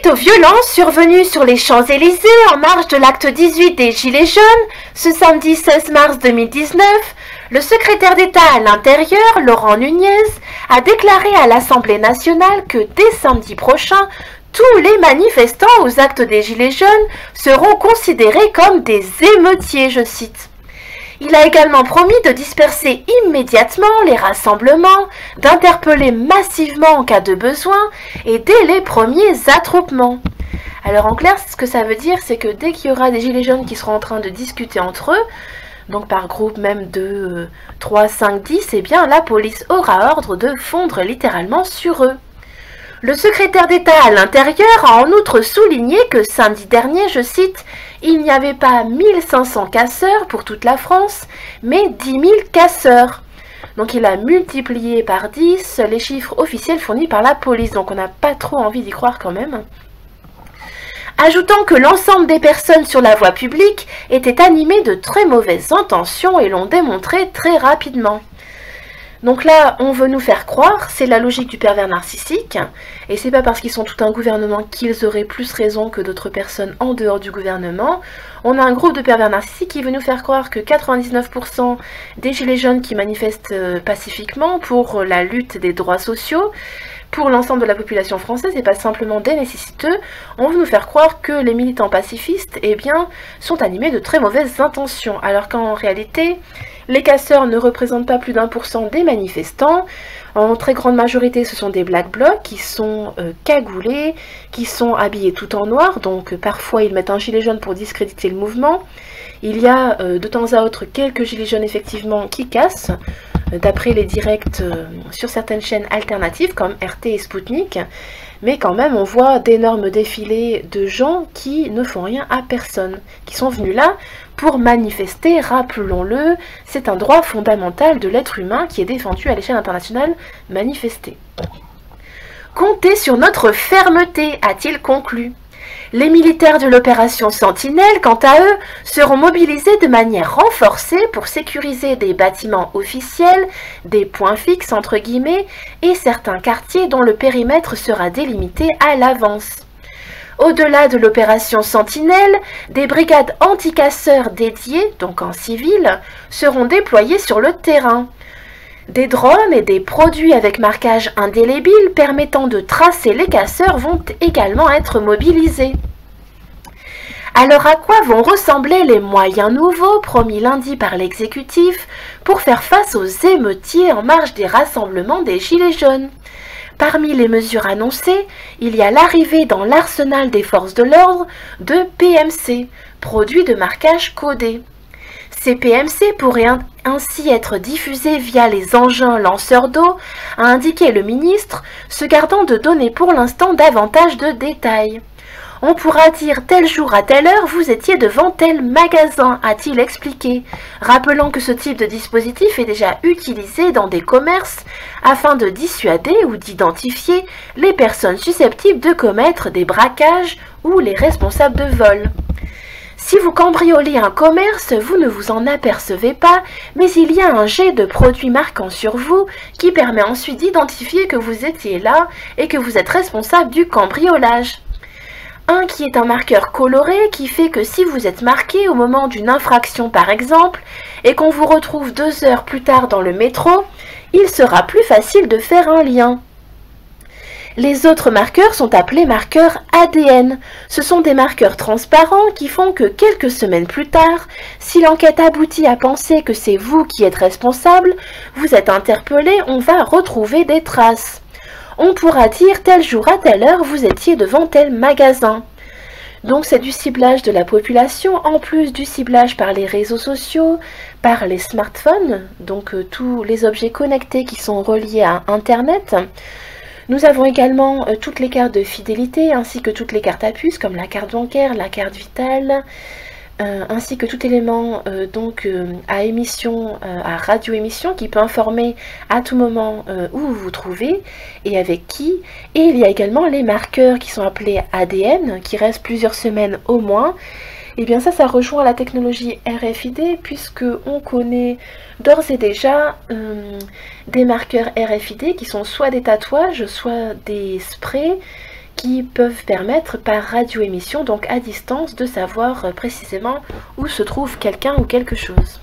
Suite aux violences survenues sur les Champs-Élysées en marge de l'acte 18 des Gilets jaunes, ce samedi 16 mars 2019, le secrétaire d'État à l'Intérieur, Laurent Nunez, a déclaré à l'Assemblée nationale que dès samedi prochain, tous les manifestants aux actes des Gilets jaunes seront considérés comme des émeutiers, je cite. Il a également promis de disperser immédiatement les rassemblements, d'interpeller massivement en cas de besoin et dès les premiers attroupements. Alors en clair, ce que ça veut dire, c'est que dès qu'il y aura des gilets jaunes qui seront en train de discuter entre eux, donc par groupe même de 3, 5, 10, eh bien la police aura ordre de fondre littéralement sur eux. Le secrétaire d'État à l'Intérieur a en outre souligné que samedi dernier, je cite, il n'y avait pas 1500 casseurs pour toute la France, mais 10 000 casseurs. Donc il a multiplié par 10 les chiffres officiels fournis par la police, donc on n'a pas trop envie d'y croire quand même. Ajoutant que l'ensemble des personnes sur la voie publique étaient animées de très mauvaises intentions et l'ont démontré très rapidement. Donc là, on veut nous faire croire, c'est la logique du pervers narcissique, et c'est pas parce qu'ils sont tout un gouvernement qu'ils auraient plus raison que d'autres personnes en dehors du gouvernement. On a un groupe de pervers narcissiques qui veut nous faire croire que 99% des gilets jaunes qui manifestent euh, pacifiquement pour la lutte des droits sociaux, pour l'ensemble de la population française et pas simplement des nécessiteux, on veut nous faire croire que les militants pacifistes eh bien, sont animés de très mauvaises intentions, alors qu'en réalité, les casseurs ne représentent pas plus d'un pour cent des manifestants. En très grande majorité, ce sont des black blocs qui sont euh, cagoulés, qui sont habillés tout en noir, donc parfois ils mettent un gilet jaune pour discréditer le mouvement. Il y a euh, de temps à autre quelques gilets jaunes effectivement qui cassent, euh, d'après les directs sur certaines chaînes alternatives comme RT et Spoutnik. Mais quand même, on voit d'énormes défilés de gens qui ne font rien à personne, qui sont venus là pour manifester, rappelons-le, c'est un droit fondamental de l'être humain qui est défendu à l'échelle internationale, manifester. Comptez sur notre fermeté, a-t-il conclu. Les militaires de l'opération Sentinelle, quant à eux, seront mobilisés de manière renforcée pour sécuriser des bâtiments officiels, des points fixes entre guillemets, et certains quartiers dont le périmètre sera délimité à l'avance. Au-delà de l'opération Sentinelle, des brigades anticasseurs dédiées, donc en civil, seront déployées sur le terrain. Des drones et des produits avec marquage indélébile permettant de tracer les casseurs vont également être mobilisés. Alors à quoi vont ressembler les moyens nouveaux promis lundi par l'exécutif pour faire face aux émeutiers en marge des rassemblements des Gilets jaunes? Parmi les mesures annoncées, il y a l'arrivée dans l'arsenal des forces de l'ordre de PMC, produits de marquage codé. Ces PMC pourraient ainsi être diffusés via les engins lanceurs d'eau, a indiqué le ministre, se gardant de donner pour l'instant davantage de détails. On pourra dire tel jour à telle heure vous étiez devant tel magasin, a-t-il expliqué, rappelant que ce type de dispositif est déjà utilisé dans des commerces afin de dissuader ou d'identifier les personnes susceptibles de commettre des braquages ou les responsables de vol. Si vous cambriolez un commerce, vous ne vous en apercevez pas, mais il y a un jet de produits marquant sur vous qui permet ensuite d'identifier que vous étiez là et que vous êtes responsable du cambriolage. Un qui est un marqueur coloré qui fait que si vous êtes marqué au moment d'une infraction par exemple et qu'on vous retrouve deux heures plus tard dans le métro, il sera plus facile de faire un lien. Les autres marqueurs sont appelés marqueurs ADN. Ce sont des marqueurs transparents qui font que quelques semaines plus tard, si l'enquête aboutit à penser que c'est vous qui êtes responsable, vous êtes interpellé, on va retrouver des traces on pourra dire tel jour à telle heure vous étiez devant tel magasin. Donc c'est du ciblage de la population, en plus du ciblage par les réseaux sociaux, par les smartphones, donc euh, tous les objets connectés qui sont reliés à Internet. Nous avons également euh, toutes les cartes de fidélité ainsi que toutes les cartes à puce comme la carte bancaire, la carte vitale, euh, ainsi que tout élément euh, donc à émission, à radio-émission qui peut informer à tout moment où vous vous trouvez et avec qui. Et il y a également les marqueurs qui sont appelés ADN, qui restent plusieurs semaines au moins. Et eh bien ça, ça rejoint la technologie RFID puisque on connaît d'ores et déjà des marqueurs RFID qui sont soit des tatouages, soit des sprays qui peuvent permettre par radioémission, donc à distance, de savoir précisément où se trouve quelqu'un ou quelque chose.